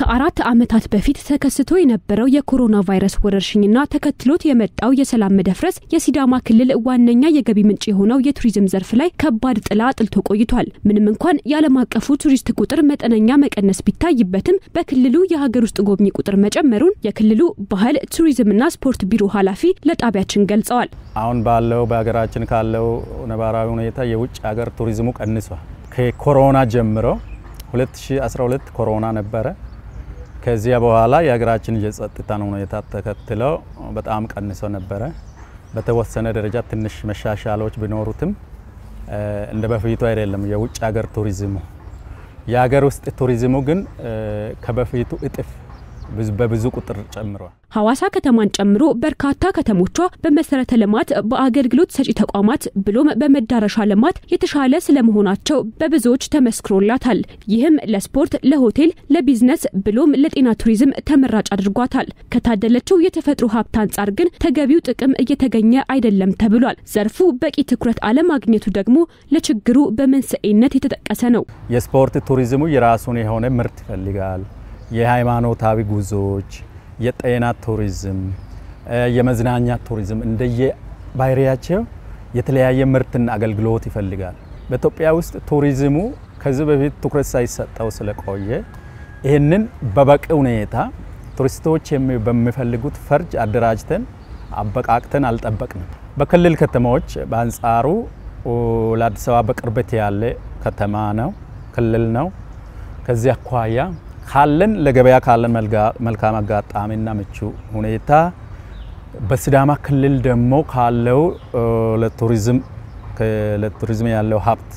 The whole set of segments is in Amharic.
ከአራት ዓመታት በፊት ተከስቶ የነበረው የኮሮና ቫይረስ ወረርሽኝና ተከትሎት የመጣው የሰላም መደፍረስ የሲዳማ ክልል ዋነኛ የገቢ ምንጭ የሆነው የቱሪዝም ዘርፍ ላይ ከባድ ጥላ ጥሎ ቆይቷል። ምንም እንኳን የዓለም አቀፉ ቱሪስት ቁጥር መጠነኛ መቀነስ ቢታይበትም በክልሉ የሀገር ውስጥ ጎብኚ ቁጥር መጨመሩን የክልሉ ባህል ቱሪዝምና ስፖርት ቢሮ ኃላፊ ለጣቢያችን ገልጸዋል። አሁን ባለው በሀገራችን ካለው ነባራዊ ሁኔታ የውጭ ሀገር ቱሪዝሙ ቀንሷል። ከኮሮና ጀምሮ 2012 ኮሮና ነበረ። ከዚያ በኋላ የሀገራችን የጸጥታን ሁኔታ ተከትለው በጣም ቀንሶ ነበረ። በተወሰነ ደረጃ ትንሽ መሻሻሎች ቢኖሩትም እንደ በፊቱ አይደለም። የውጭ ሀገር ቱሪዝሙ የሀገር ውስጥ ቱሪዝሙ ግን ከበፊቱ እጥፍ በብዙ ቁጥር ጨምሯል። ሐዋሳ ከተማን ጨምሮ በርካታ ከተሞቿ በመሰረተ ልማት፣ በአገልግሎት ሰጪ ተቋማት ብሎም በመዳረሻ ልማት የተሻለ ስለመሆናቸው በብዙዎች ተመስክሮላታል። ይህም ለስፖርት፣ ለሆቴል፣ ለቢዝነስ ብሎም ለጤና ቱሪዝም ተመራጭ አድርጓታል። ከታደለችው የተፈጥሮ ሀብት አንጻር ግን ተገቢው ጥቅም እየተገኘ አይደለም ተብሏል። ዘርፉ በቂ ትኩረት አለማግኘቱ ደግሞ ለችግሩ በመንስኤነት የተጠቀሰ ነው። የስፖርት ቱሪዝሙ የራሱን የሆነ ምርት ይፈልጋል። የሃይማኖታዊ ጉዞዎች፣ የጤና ቱሪዝም፣ የመዝናኛ ቱሪዝም እንደየ ባህሪያቸው የተለያየ ምርትና አገልግሎት ይፈልጋል። በኢትዮጵያ ውስጥ ቱሪዝሙ ከዚህ በፊት ትኩረት ሳይሰጠው ስለቆየ ይህንን በበቂ ሁኔታ ቱሪስቶች በሚፈልጉት ፈርጅ አደራጅተን አበቃቅተን አልጠበቅንም። በክልል ከተማዎች በአንጻሩ ለአዲስ አበባ በቅርበት ያለ ከተማ ነው፣ ክልል ነው። ከዚህ አኳያ ካለን ለገበያ ካለን መልካም አጋጣሚና ምቹ ሁኔታ በሲዳማ ክልል ደግሞ ካለው ለቱሪዝም ለቱሪዝም ያለው ሀብት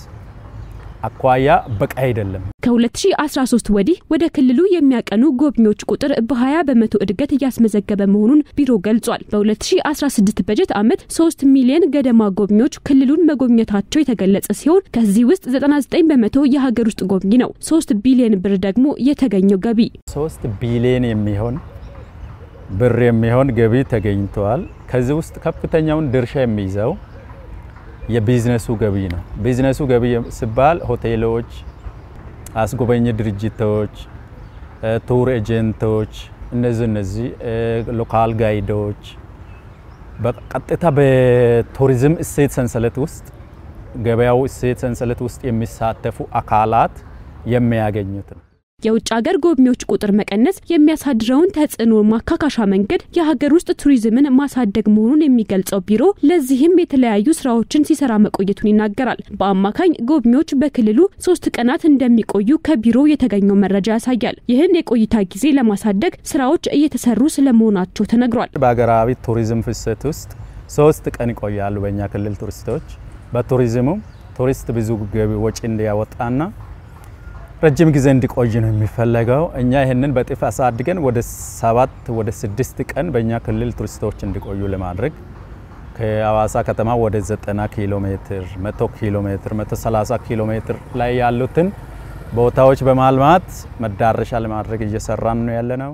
አኳያ በቂ አይደለም። ከ2013 ወዲህ ወደ ክልሉ የሚያቀኑ ጎብኚዎች ቁጥር በ20 በመቶ እድገት እያስመዘገበ መሆኑን ቢሮ ገልጿል። በ2016 በጀት ዓመት 3 ሚሊዮን ገደማ ጎብኚዎች ክልሉን መጎብኘታቸው የተገለጸ ሲሆን ከዚህ ውስጥ 99 በመቶ የሀገር ውስጥ ጎብኚ ነው። 3 ቢሊዮን ብር ደግሞ የተገኘው ገቢ 3 ቢሊዮን የሚሆን ብር የሚሆን ገቢ ተገኝተዋል። ከዚህ ውስጥ ከፍተኛውን ድርሻ የሚይዘው የቢዝነሱ ገቢ ነው። ቢዝነሱ ገቢ ሲባል ሆቴሎች፣ አስጎበኝ ድርጅቶች፣ tour agent ኦች እነዚህ እነዚህ local guide ኦች በቀጥታ በቱሪዝም እሴት ሰንሰለት ውስጥ ገበያው እሴት ሰንሰለት ውስጥ የሚሳተፉ አካላት የሚያገኙት ነው። የውጭ ሀገር ጎብኚዎች ቁጥር መቀነስ የሚያሳድረውን ተጽዕኖ ማካካሻ መንገድ የሀገር ውስጥ ቱሪዝምን ማሳደግ መሆኑን የሚገልጸው ቢሮ ለዚህም የተለያዩ ስራዎችን ሲሰራ መቆየቱን ይናገራል። በአማካኝ ጎብኚዎች በክልሉ ሶስት ቀናት እንደሚቆዩ ከቢሮ የተገኘው መረጃ ያሳያል። ይህን የቆይታ ጊዜ ለማሳደግ ስራዎች እየተሰሩ ስለመሆናቸው ተነግሯል። በሀገራዊ ቱሪዝም ፍሰት ውስጥ ሶስት ቀን ይቆያሉ። በእኛ ክልል ቱሪስቶች በቱሪዝሙ ቱሪስት ብዙ ገቢ ወጪ እንዲያወጣና ረጅም ጊዜ እንዲቆይ ነው የሚፈለገው። እኛ ይህንን በጥፍ አሳድገን ወደ ሰባት ወደ ስድስት ቀን በእኛ ክልል ቱሪስቶች እንዲቆዩ ለማድረግ ከሀዋሳ ከተማ ወደ 90 ኪሎ ሜትር፣ 100 ኪሎ ሜትር፣ 130 ኪሎ ሜትር ላይ ያሉትን ቦታዎች በማልማት መዳረሻ ለማድረግ እየሰራን ነው ያለ ነው።